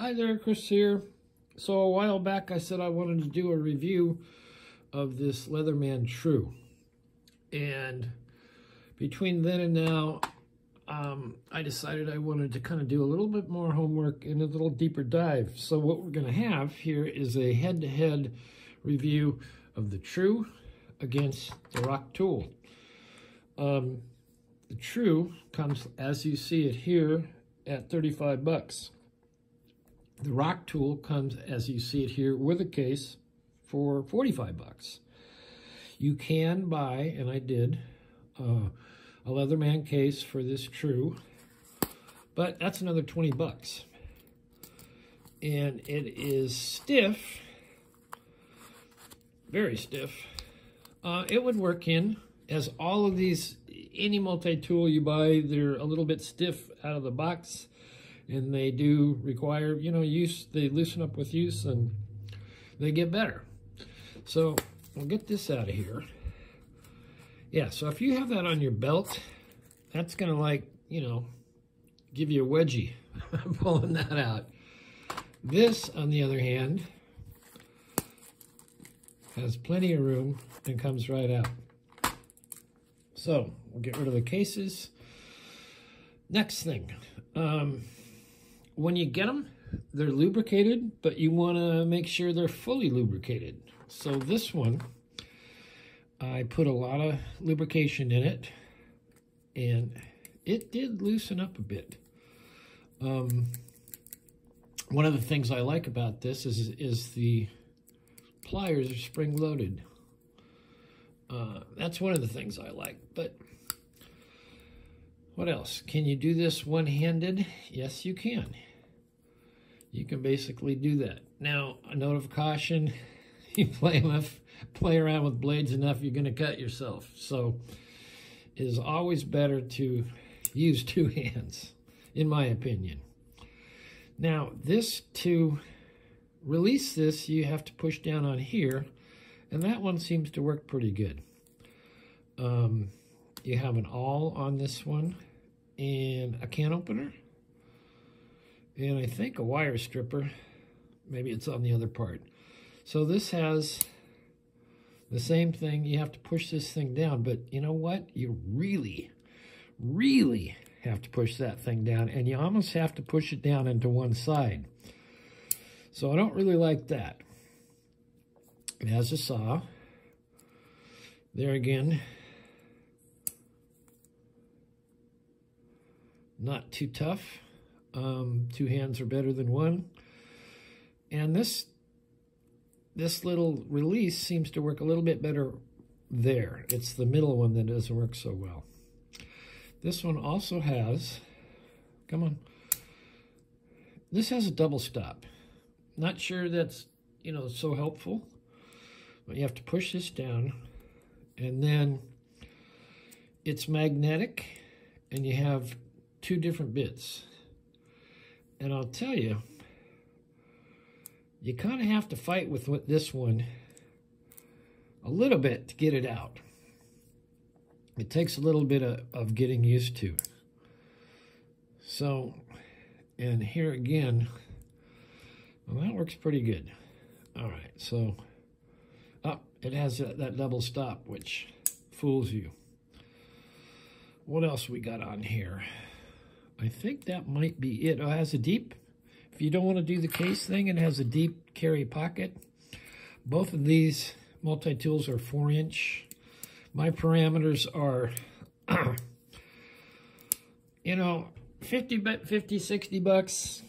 Hi there, Chris here. So a while back I said I wanted to do a review of this Leatherman True. And between then and now, um, I decided I wanted to kind of do a little bit more homework and a little deeper dive. So what we're going to have here is a head-to-head -head review of the True against the Rock Tool. Um, the True comes, as you see it here, at 35 bucks. The rock tool comes, as you see it here, with a case for 45 bucks. You can buy, and I did, uh, a Leatherman case for this True, but that's another 20 bucks. And it is stiff, very stiff. Uh, it would work in, as all of these, any multi-tool you buy, they're a little bit stiff out of the box and they do require, you know, use, they loosen up with use and they get better. So we'll get this out of here. Yeah, so if you have that on your belt, that's going to like, you know, give you a wedgie pulling that out. This, on the other hand, has plenty of room and comes right out. So we'll get rid of the cases. Next thing, um, when you get them, they're lubricated, but you want to make sure they're fully lubricated. So this one, I put a lot of lubrication in it, and it did loosen up a bit. Um, one of the things I like about this is, is the pliers are spring-loaded. Uh, that's one of the things I like, but what else? Can you do this one-handed? Yes, you can you can basically do that. Now, a note of caution, you play enough, play around with blades enough, you're gonna cut yourself. So it is always better to use two hands, in my opinion. Now, this, to release this, you have to push down on here, and that one seems to work pretty good. Um, you have an awl on this one, and a can opener and I think a wire stripper. Maybe it's on the other part. So this has the same thing. You have to push this thing down, but you know what? You really, really have to push that thing down, and you almost have to push it down into one side. So I don't really like that. It has a saw. There again, not too tough. Um, two hands are better than one. And this, this little release seems to work a little bit better there. It's the middle one that doesn't work so well. This one also has, come on, this has a double stop. Not sure that's, you know, so helpful, but you have to push this down and then it's magnetic and you have two different bits. And I'll tell you, you kind of have to fight with this one a little bit to get it out. It takes a little bit of, of getting used to. So, and here again, well, that works pretty good. All right, so up, oh, it has that, that double stop, which fools you. What else we got on here? I think that might be it. Oh, it has a deep, if you don't want to do the case thing, it has a deep carry pocket. Both of these multi-tools are four inch. My parameters are, you know, 50, 50, 60 bucks.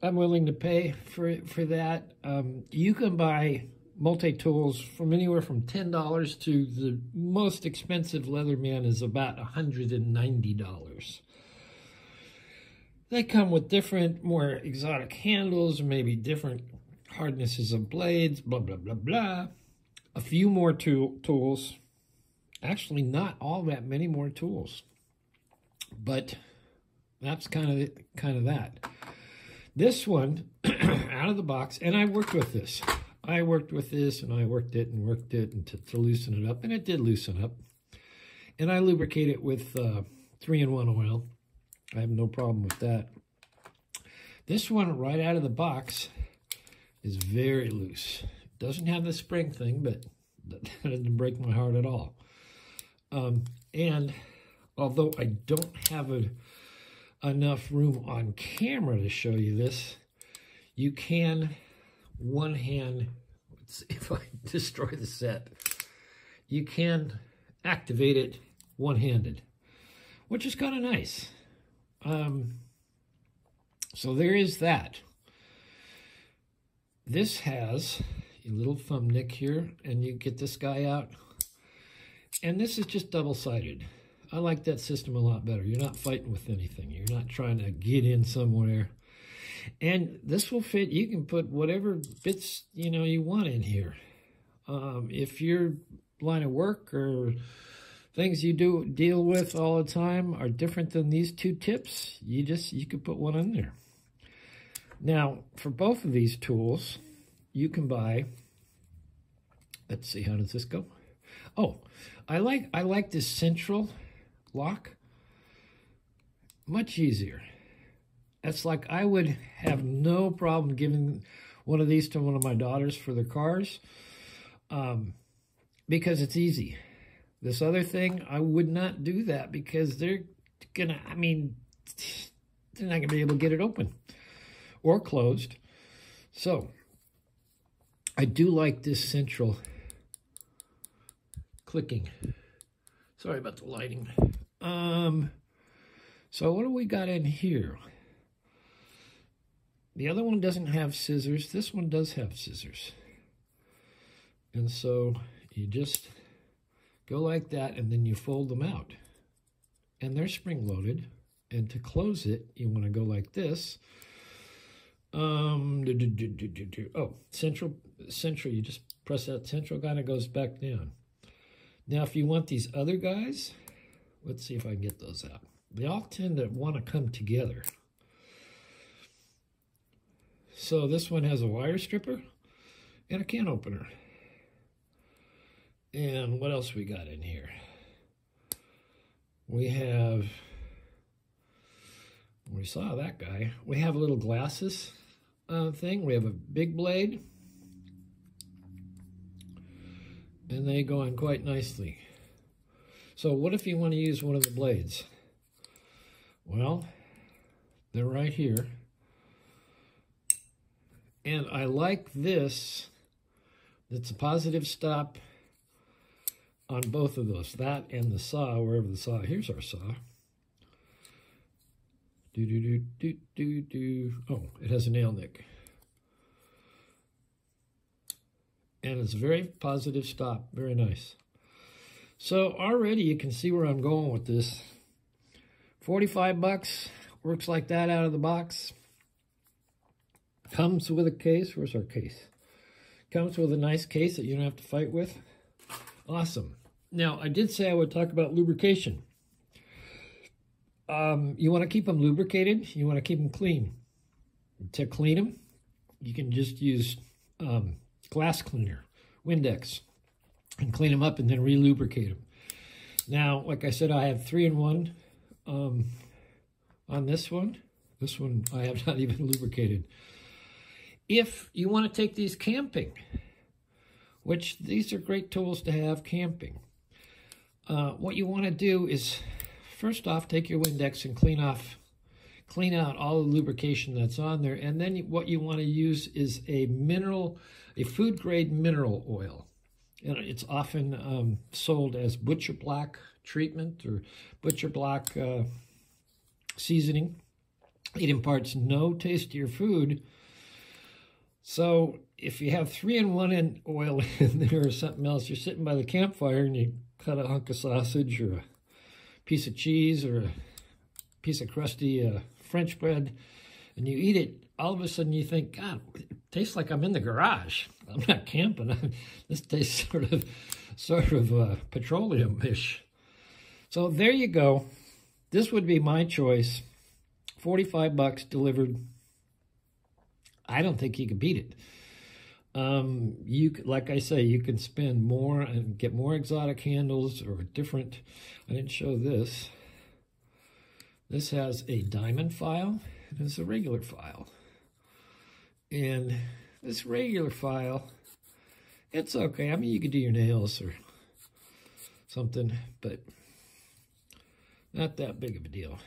I'm willing to pay for for that. Um, you can buy multi-tools from anywhere from $10 to the most expensive Leatherman is about $190. They come with different, more exotic handles, maybe different hardnesses of blades, blah, blah, blah, blah. A few more tool, tools. Actually, not all that many more tools. But that's kind of kind of that. This one, out of the box, and I worked with this. I worked with this, and I worked it and worked it and to, to loosen it up, and it did loosen up. And I lubricate it with 3-in-1 uh, oil. I have no problem with that. This one right out of the box is very loose. Doesn't have the spring thing, but that doesn't break my heart at all. Um, and although I don't have a, enough room on camera to show you this, you can one hand, let's see if I destroy the set, you can activate it one-handed, which is kind of nice. Um, so there is that. This has a little thumb nick here, and you get this guy out. And this is just double-sided. I like that system a lot better. You're not fighting with anything. You're not trying to get in somewhere. And this will fit. You can put whatever bits, you know, you want in here. Um, if your line of work or things you do deal with all the time are different than these two tips, you just, you could put one in there. Now, for both of these tools, you can buy, let's see, how does this go? Oh, I like, I like this central lock. Much easier. That's like I would have no problem giving one of these to one of my daughters for their cars um, because it's easy. This other thing, I would not do that because they're going to, I mean, they're not going to be able to get it open or closed. So, I do like this central clicking. Sorry about the lighting. Um, so what do we got in here? The other one doesn't have scissors. This one does have scissors. And so you just go like that and then you fold them out. And they're spring-loaded. And to close it, you want to go like this. Um, do, do, do, oh, central, central, you just press that central guy and it goes back down. Now, if you want these other guys, let's see if I can get those out. They all tend to want to come together. So this one has a wire stripper and a can opener. And what else we got in here? We have, we saw that guy. We have a little glasses uh, thing. We have a big blade. And they go in quite nicely. So what if you want to use one of the blades? Well, they're right here. And I like this. It's a positive stop on both of those. That and the saw, wherever the saw. Here's our saw. Do, do, do, do, do, do. Oh, it has a nail nick. And it's a very positive stop. Very nice. So already you can see where I'm going with this. 45 bucks. Works like that out of the box. Comes with a case. Where's our case? Comes with a nice case that you don't have to fight with. Awesome. Now, I did say I would talk about lubrication. Um, you want to keep them lubricated. You want to keep them clean. To clean them, you can just use um, glass cleaner, Windex, and clean them up and then re-lubricate them. Now, like I said, I have three in one um, on this one. This one I have not even lubricated. If you want to take these camping, which these are great tools to have camping, uh, what you want to do is, first off, take your Windex and clean off, clean out all the lubrication that's on there. And then what you want to use is a mineral, a food grade mineral oil. And it's often um, sold as butcher block treatment or butcher block uh, seasoning. It imparts no taste to your food. So if you have three in one in oil in there or something else, you're sitting by the campfire and you cut a hunk of sausage or a piece of cheese or a piece of crusty uh, French bread and you eat it, all of a sudden you think, God, it tastes like I'm in the garage. I'm not camping. this tastes sort of, sort of uh, petroleum-ish. So there you go. This would be my choice. 45 bucks delivered. I don't think you can beat it. Um, you like I say, you can spend more and get more exotic handles or different. I didn't show this. This has a diamond file. It has a regular file. And this regular file, it's okay. I mean, you could do your nails or something, but not that big of a deal.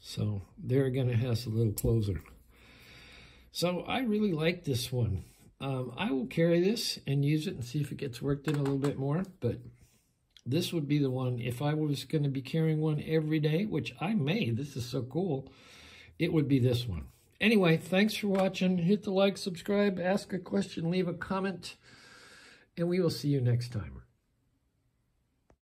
So there again, it has a little closer. So I really like this one. Um, I will carry this and use it and see if it gets worked in a little bit more, but this would be the one, if I was going to be carrying one every day, which I may, this is so cool, it would be this one. Anyway, thanks for watching. Hit the like, subscribe, ask a question, leave a comment, and we will see you next time.